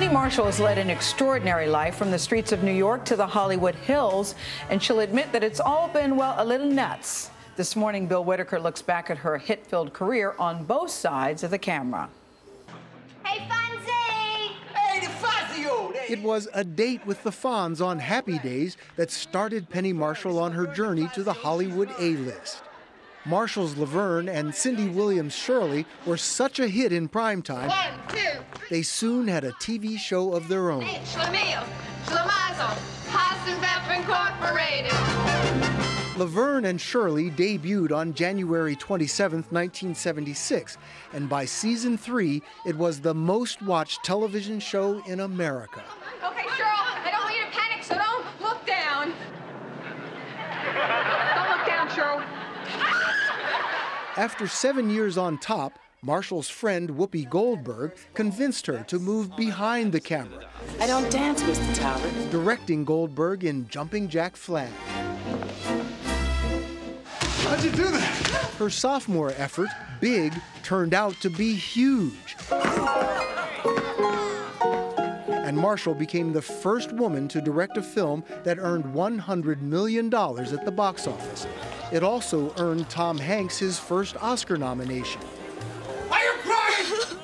Penny Marshall has led an extraordinary life from the streets of New York to the Hollywood Hills, and she'll admit that it's all been, well, a little nuts. This morning, Bill Whitaker looks back at her hit filled career on both sides of the camera. Hey, Fonzie! Hey, the Fazio! It was a date with the Fonz on Happy Days that started Penny Marshall on her journey to the Hollywood A-list. Marshall's Laverne and Cindy Williams Shirley were such a hit in primetime, One, two, they soon had a TV show of their own. Schlemiel, Schlemazel, Hasenpfeffer Incorporated. Laverne and Shirley debuted on January 27, 1976, and by season three, it was the most watched television show in America. Okay, I don't want you to panic, so don't look down. Don't look down, Cheryl. After seven years on top, Marshall's friend Whoopi Goldberg convinced her to move behind the camera, I don't dance, Mr. Talbot. directing Goldberg in Jumping Jack Flash. How'd you do that? Her sophomore effort, Big, turned out to be huge. And Marshall became the first woman to direct a film that earned $100 million at the box office. It also earned Tom Hanks his first Oscar nomination. Are you crying?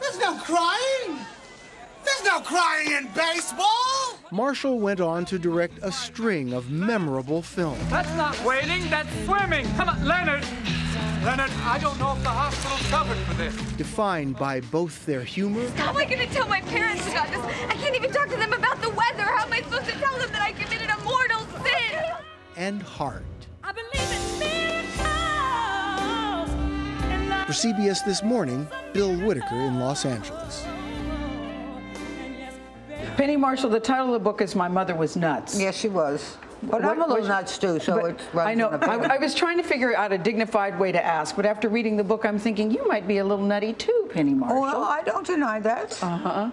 There's no crying. There's no crying in baseball. Marshall went on to direct a string of memorable films. That's not waiting, that's swimming. Come on, Leonard. Leonard, I don't know if the hospital's covered for this. defined by both their humor How am I going to tell my parents about this? I can't even talk to them about the weather. How am I supposed to tell them that I committed a mortal sin? and heart. For CBS This Morning, Bill Whitaker in Los Angeles. Penny Marshall, the title of the book is My Mother Was Nuts. Yes, she was. But What- I'm a little nuts too, so But it runs I know. in the family. I, I was trying to figure out a dignified way to ask, but after reading the book, I'm thinking you might be a little nutty too, Penny Marshall. Oh, well, I don't deny that. uh huh.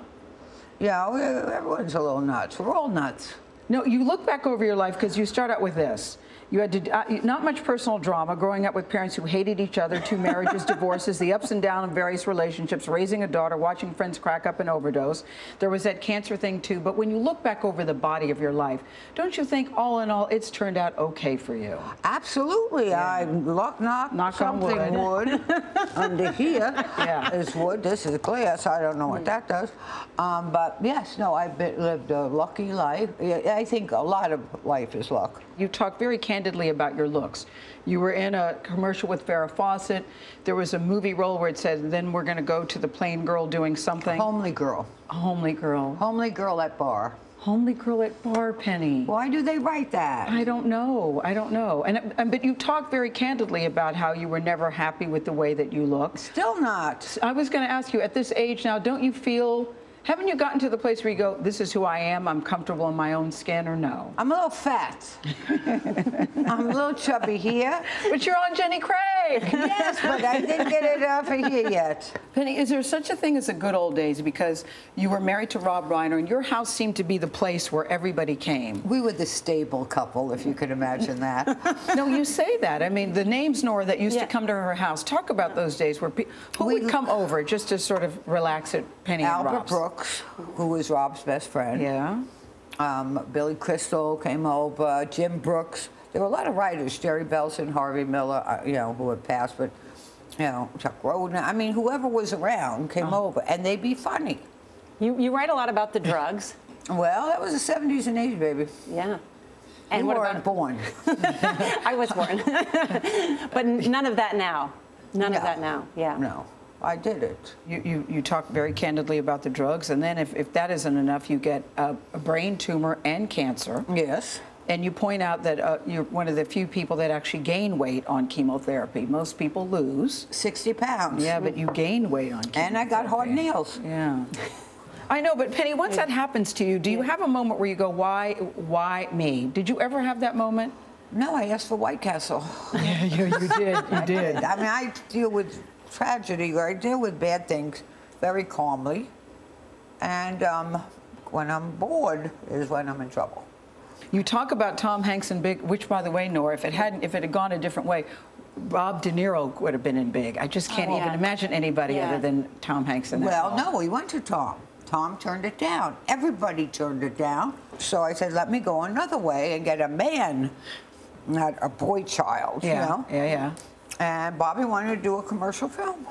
Yeah, we, everyone's a little nuts. We're all nuts. No, you look back over your life because you start out with this. You had to, uh, not much personal drama, growing up with parents who hated each other, two marriages, divorces, the ups and downs of various relationships, raising a daughter, watching friends crack up and overdose. There was that cancer thing too. But when you look back over the body of your life, don't you think all in all it's turned out okay for you? Absolutely. I knock, knock, Knock on something wood. Under here Yeah. is wood. This is glass. I don't know what that does. Um, but yes, no, I've been, lived a lucky life. I think a lot of life is luck. You talk very candidly about your looks. You were in a commercial with Farrah Fawcett. There was a movie role where it said, then we're going to go to the plain girl doing something. Homely girl. Homely girl. Homely girl at bar. Homely girl at bar, Penny. Why do they write that? I don't know. I don't know. And, and but you talk very candidly about how you were never happy with the way that you looked. Still not. I was going to ask you at this age now, don't you feel? Haven't you gotten to the place where you go, this is who I am, I'm comfortable in my own skin, or no? I'm a little fat. I'm a little chubby here. But you're on Jenny Craig. Yes, but I didn't get it off of here yet. Penny, is there such a thing as the good old days? Because you were married to Rob Reiner, and your house seemed to be the place where everybody came. We were the stable couple, if you could imagine that. no, you say that. I mean, the names, Nora, that used Yeah. to come to her house. Talk about those days where pe- who We- would come over just to sort of relax at Penny and Albert Rob's? Brooks, who was Rob's best friend. Yeah. Um, Billy Crystal came over, Jim Brooks. There were a lot of writers, Jerry Belson, Harvey Miller, uh, you know, who had passed, but, you know, Chuck Roden. I mean, whoever was around came Uh-huh. over, and they'd be funny. You, you write a lot about the drugs. Well, that was the 70s and 80s, baby. Yeah. And And what weren't about born. I was born. but none of that now. None No. of that now. Yeah. No, I did it. You, you, you talk very candidly about the drugs, and then if, if that isn't enough, you get a, a brain tumor and cancer. Yes. And you point out that uh, you're one of the few people that actually gain weight on chemotherapy. Most people lose. 60 pounds. Yeah, but you gain weight on chemotherapy. And I got hard nails. Yeah. I know, but Penny, once that happens to you, do you have a moment where you go, why, why me? Did you ever have that moment? No, I asked for White Castle. Yeah, you, you did. You did. I mean, I deal with tragedy, or I deal with bad things very calmly. And um, when I'm bored is when I'm in trouble. You talk about Tom Hanks and Big, which, by the way, Nora, if it hadn't, if it had gone a different way, Rob De Niro would have been in Big. I just oh, can't Oh, even yeah. imagine anybody Yeah. other than Tom Hanks in that Well, role. no, we went to Tom. Tom turned it down. Everybody turned it down. So I said, let me go another way and get a man, not a boy child, Yeah, you know? yeah, yeah. And Bobby wanted to do a commercial film.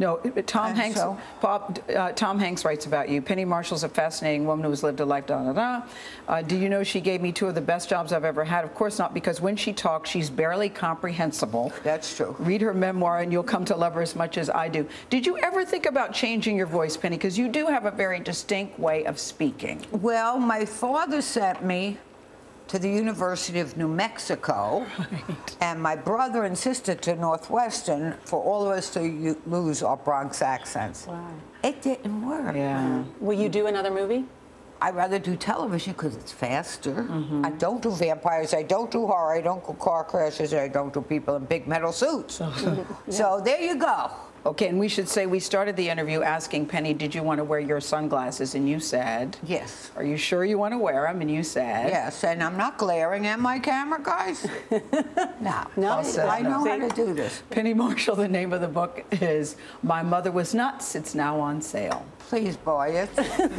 No, Tom And Hanks. so- Bob, uh, Tom Hanks writes about you. Penny Marshall's a fascinating woman who has lived a life. Da da da. Uh, do you know she gave me two of the best jobs I've ever had? Of course not, because when she talks, she's barely comprehensible. That's true. Read her memoir, and you'll come to love her as much as I do. Did you ever think about changing your voice, Penny? Because you do have a very distinct way of speaking. Well, my father sent me to the University of New Mexico, and my brother and sister to Northwestern for all of us to u- lose our Bronx accents. Wow. It didn't work. Yeah. Will you do another movie? I'd rather do television because it's faster. Mm-hmm. I don't do vampires, I don't do horror, I don't do car crashes, I don't do people in big metal suits. So there you go. Okay, and we should say we started the interview asking Penny, did you want to wear your sunglasses? And you said, Yes. Are you sure you want to wear them? And you said, Yes, and I'm not glaring at my camera, guys. no. No, says I know no. how to do this. Penny Marshall, the name of the book is My Mother Was Nuts. It's now on sale. Please buy it.